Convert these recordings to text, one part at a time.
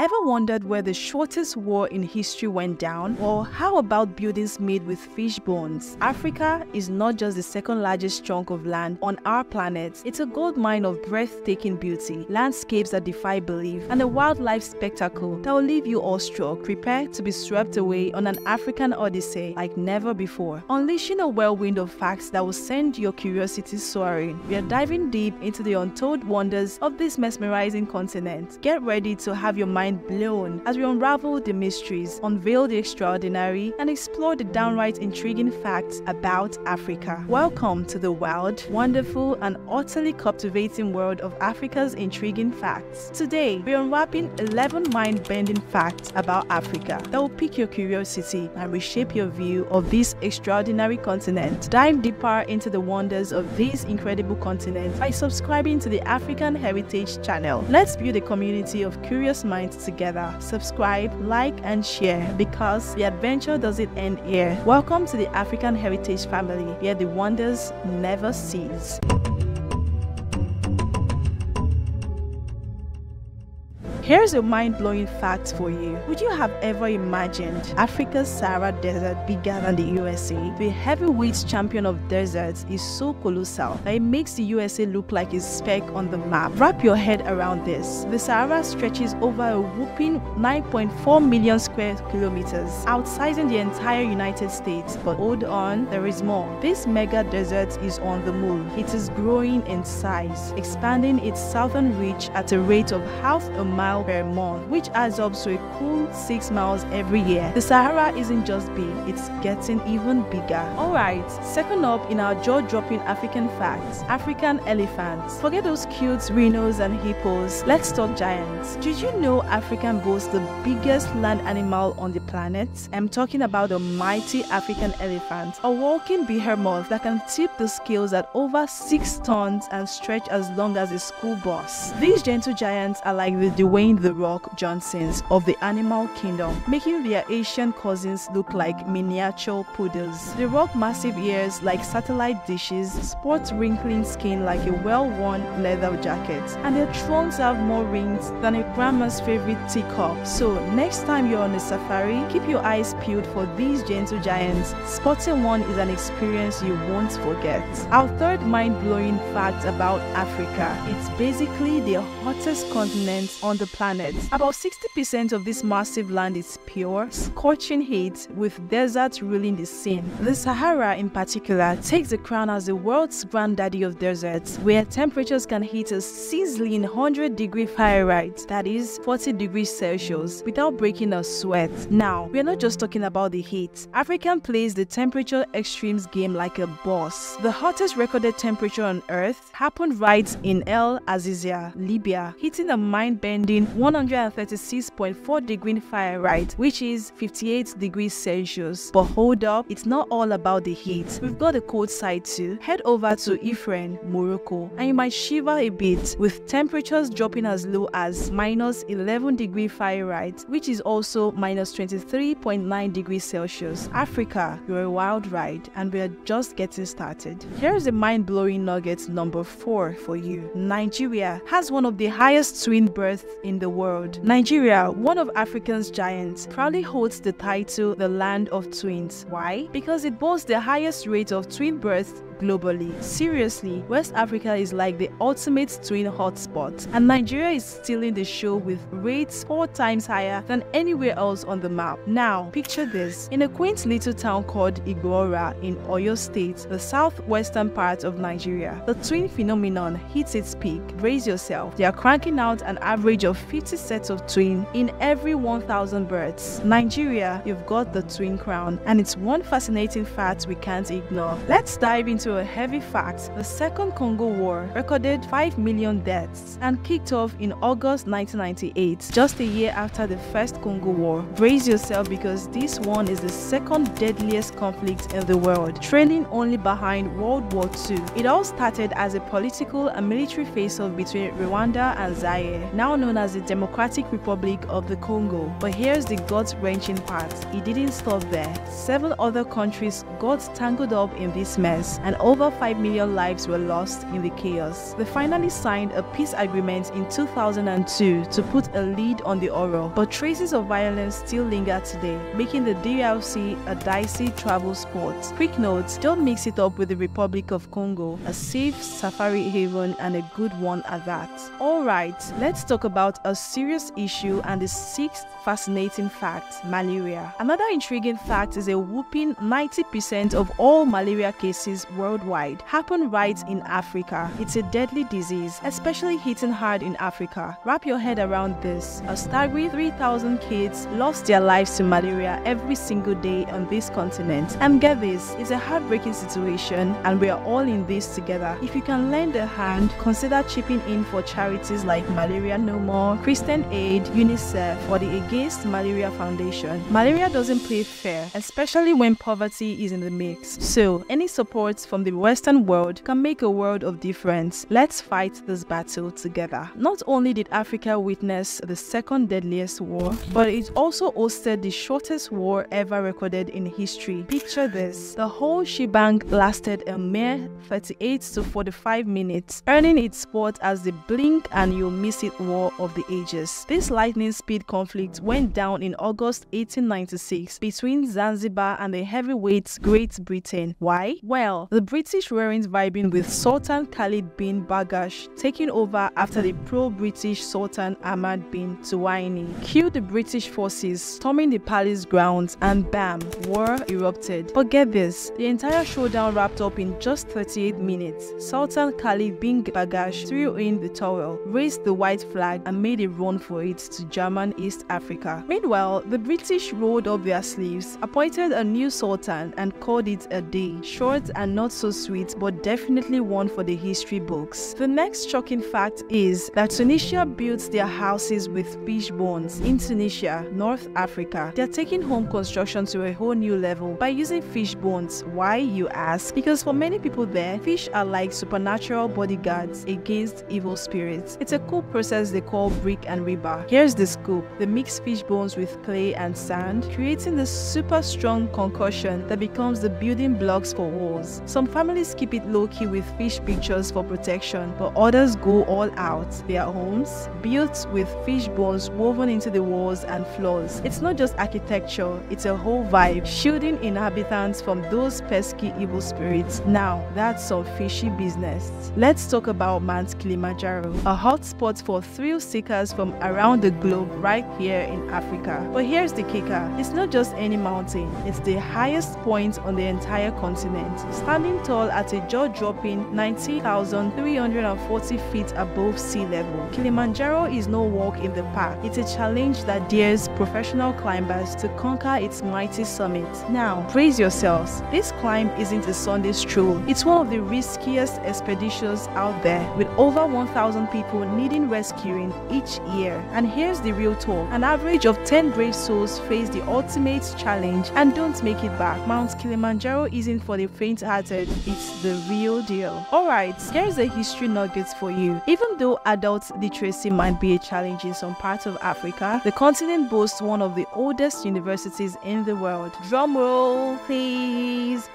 Ever wondered where the shortest war in history went down? Or how about buildings made with fish bones? Africa is not just the second largest chunk of land on our planet, it's a gold mine of breathtaking beauty, landscapes that defy belief, and a wildlife spectacle that will leave you awestruck. Prepare to be swept away on an African odyssey like never before. Unleashing a whirlwind of facts that will send your curiosity soaring. We are diving deep into the untold wonders of this mesmerizing continent. Get ready to have your mind mind blown as we unravel the mysteries, unveil the extraordinary, and explore the downright intriguing facts about Africa. Welcome to the wild, wonderful, and utterly captivating world of Africa's intriguing facts. Today, we're unwrapping 11 mind bending facts about Africa that will pique your curiosity and reshape your view of this extraordinary continent. Dive deeper into the wonders of this incredible continent by subscribing to the African Heritage channel. Let's build a community of curious minds together. Subscribe, like, and share because the adventure doesn't end here. Welcome to the African Heritage family where the wonders never cease. Here's a mind-blowing fact for you. Would you have ever imagined Africa's Sahara Desert bigger than the USA? The heavyweight champion of deserts is so colossal that it makes the USA look like a speck on the map. Wrap your head around this. The Sahara stretches over a whopping 9.4 million square kilometers, outsizing the entire United States. But hold on, there is more. This mega desert is on the move. It is growing in size, expanding its southern reach at a rate of half a mile mile per month, which adds up to a cool 6 miles every year. The Sahara isn't just big, it's getting even bigger. Alright, second up in our jaw-dropping African facts, African elephants. Forget those cute rhinos and hippos, let's talk giants. Did you know African boasts the biggest land animal on the planet? I'm talking about the mighty African elephant, a walking behemoth that can tip the scales at over 6 tons and stretch as long as a school bus. These gentle giants are like the Dwayne the Rock Johnsons of the animal kingdom, making their Asian cousins look like miniature poodles. They rock massive ears like satellite dishes, sport wrinkling skin like a well-worn leather jacket, and their trunks have more rings than a grandma's favorite teacup. So next time you're on a safari, keep your eyes peeled for these gentle giants. Spotting one is an experience you won't forget. Our third mind-blowing fact about Africa, it's basically the hottest continent on the planet. About 60% of this massive land is pure, scorching heat with deserts ruling the scene. The Sahara in particular takes the crown as the world's granddaddy of deserts, where temperatures can hit a sizzling 100 degree Fahrenheit, that is 40 degrees Celsius, without breaking a sweat. Now, we're not just talking about the heat. African plays the temperature extremes game like a boss. The hottest recorded temperature on Earth happened right in El Azizia, Libya, hitting a mind-bending 136.4 degree Fahrenheit, which is 58 degrees Celsius. But hold up, it's not all about the heat. We've got a cold side too. Head over to Ifrane, Morocco, and you might shiver a bit with temperatures dropping as low as minus 11 degree Fahrenheit, which is also minus 23.9 degrees Celsius. Africa, you're a wild ride, and we're just getting started. Here's a mind-blowing nugget number 4 for you. Nigeria has one of the highest twin births in the world. Nigeria, one of Africa's giants, proudly holds the title the land of twins. Why? Because it boasts the highest rate of twin births globally. Seriously, West Africa is like the ultimate twin hotspot, and Nigeria is stealing the show with rates four times higher than anywhere else on the map. Now, picture this. In a quaint little town called Igbo-Ora in Oyo State, the southwestern part of Nigeria, the twin phenomenon hits its peak. Brace yourself. They are cranking out an average of 50 sets of twin in every 1,000 births. Nigeria, you've got the twin crown, and it's one fascinating fact we can't ignore. Let's dive into a heavy fact, the Second Congo War recorded 5 million deaths and kicked off in August 1998, just a year after the First Congo War. Brace yourself because this one is the second deadliest conflict in the world, trailing only behind World War II. It all started as a political and military face-off between Rwanda and Zaire, now known as the Democratic Republic of the Congo. But here's the gut-wrenching part. It didn't stop there. Seven other countries got tangled up in this mess, and over 5 million lives were lost in the chaos. They finally signed a peace agreement in 2002 to put a lid on the Oro, but traces of violence still linger today, making the DRC a dicey travel spot. Quick note, don't mix it up with the Republic of Congo, a safe safari haven and a good one at that. Alright, let's talk about a serious issue and the sixth fascinating fact, malaria. Another intriguing fact is a whooping 90% of all malaria cases worldwide happen right in Africa. It's a deadly disease, especially hitting hard in Africa. Wrap your head around this. A staggering 3,000 kids lost their lives to malaria every single day on this continent. And get this, it's a heartbreaking situation and we are all in this together. If you can lend a hand, consider chipping in for charities like Malaria No More, Christian Aid, UNICEF, or the Against Malaria Foundation. Malaria doesn't play fair, especially when poverty is in the mix. So, any support from the Western world can make a world of difference. Let's fight this battle together. Not only did Africa witness the second deadliest war, but it also hosted the shortest war ever recorded in history. Picture this the whole shebang lasted a mere 38 to 45 minutes, earning its spot as the blink and you'll miss it war of the ages. This lightning speed conflict went down in August 1896 between Zanzibar and the heavyweights Great Britain. Why? Well, the British weren't vibing with Sultan Khalid bin Barghash taking over after the pro-British Sultan Ahmad bin Tuwaini killed the British forces storming the palace grounds and bam, war erupted. But get this, the entire showdown wrapped up in just 38 minutes. Sultan Khalid bin Barghash threw in the towel, raised the white flag and made a run for it to German East Africa. Meanwhile, the British rolled up their sleeves, appointed a new sultan and called it a day. Short and not so sweet, but definitely one for the history books. The next shocking fact is that Tunisia built their houses with fish bones in Tunisia, North Africa. They're taking home construction to a whole new level by using fish bones. Why, you ask? Because for many people there, fish are like supernatural bodyguards against evil spirits. It's a cool process they call brick and rebar. Here's the scoop. They mix fish bones with clay and sand, creating this super strong concussion that becomes the building blocks for walls. Some families keep it low-key with fish pictures for protection, but others go all out. Their homes, built with fish bones woven into the walls and floors. It's not just architecture, it's a whole vibe, shielding inhabitants from those pesky evil spirits. Now, that's some fishy business. Let's talk about Mount Kilimanjaro, a hotspot for thrill seekers from around the globe right here in Africa. But here's the kicker, it's not just any mountain, it's the highest point on the entire continent, standing tall at a jaw-dropping 90,340 feet above sea level. Kilimanjaro is no walk in the park, it's a challenge that dares professional climbers to conquer its mighty summit. Now, brace yourselves, this climb isn't a Sunday stroll, it's one of the riskiest expeditions out there, with over 1,000 people needing rescuing each year. And here's the real talk, an average of 10 brave souls face the ultimate challenge and don't make it back. Mount Kilimanjaro isn't for the faint-hearted, it's the real deal. Alright, here's a history nuggets for you. Even though adult literacy might be a challenge in some parts of Africa, the continent boasts one of the oldest universities in the world. Drumroll, please.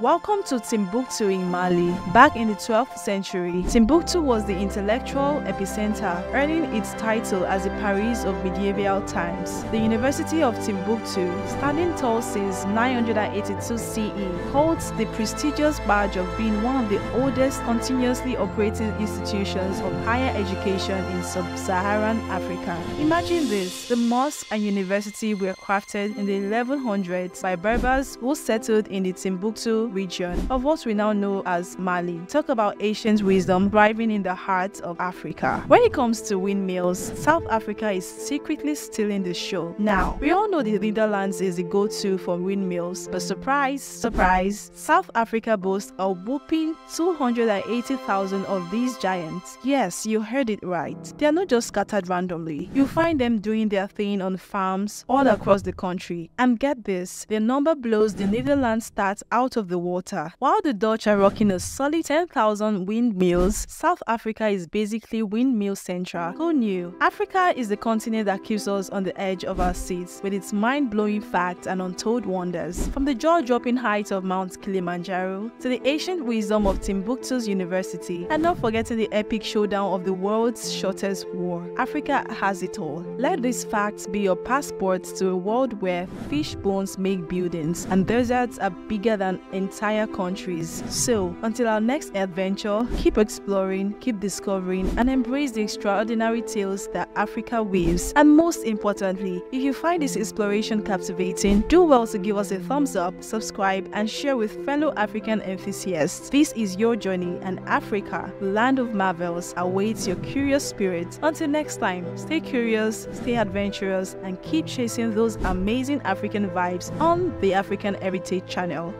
Welcome to Timbuktu in Mali. Back in the 12th century, Timbuktu was the intellectual epicenter, earning its title as the Paris of medieval times. The University of Timbuktu, standing tall since 982 CE, holds the prestigious badge of being one of the oldest continuously operating institutions of higher education in sub-Saharan Africa. Imagine this, the mosque and university were crafted in the 1100s by Berbers who settled in the Timbuktu region of what we now know as Mali. Talk about ancient wisdom thriving in the heart of Africa. When it comes to windmills, South Africa is secretly stealing the show. Now, we all know the Netherlands is the go-to for windmills, but surprise, surprise, South Africa boasts a whooping 280,000 of these giants. Yes, you heard it right. They are not just scattered randomly. You find them doing their thing on farms all across the country. And get this, their number blows the Netherlands stats out of the the water. While the Dutch are rocking a solid 10,000 windmills, South Africa is basically windmill central. Who knew? Africa is the continent that keeps us on the edge of our seats with its mind-blowing facts and untold wonders. From the jaw-dropping heights of Mount Kilimanjaro to the ancient wisdom of Timbuktu's university, and not forgetting the epic showdown of the world's shortest war, Africa has it all. Let these facts be your passport to a world where fish bones make buildings and deserts are bigger than entire countries. So, until our next adventure, keep exploring, keep discovering, and embrace the extraordinary tales that Africa weaves. And most importantly, if you find this exploration captivating, do well to give us a thumbs up, subscribe, and share with fellow African enthusiasts. This is your journey, and Africa, land of marvels, awaits your curious spirit. Until next time, stay curious, stay adventurous, and keep chasing those amazing African vibes on the African Heritage Channel.